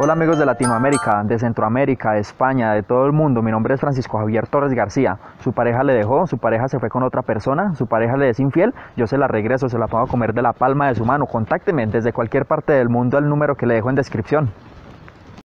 Hola amigos de Latinoamérica, de Centroamérica, de España, de todo el mundo. Mi nombre es Francisco Javier Torres García. Su pareja le dejó, su pareja se fue con otra persona, su pareja le es infiel. Yo se la regreso, se la puedo comer de la palma de su mano. Contácteme desde cualquier parte del mundo al número que le dejo en descripción.